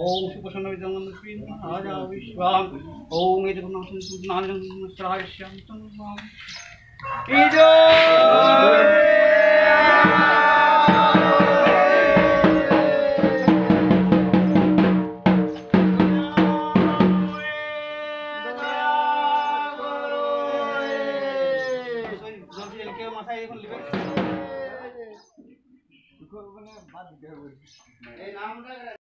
ওম সুপ্রসন্ন বিদ্যমান রাজা বিশ্বাম ওম এই দেখুন নারায়ণ মাথায় এখন লিবে এই নামটা